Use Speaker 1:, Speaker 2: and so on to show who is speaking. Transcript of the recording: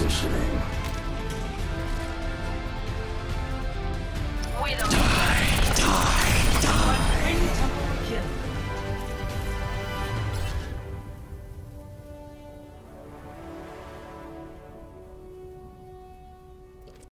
Speaker 1: 这是